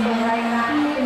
right now.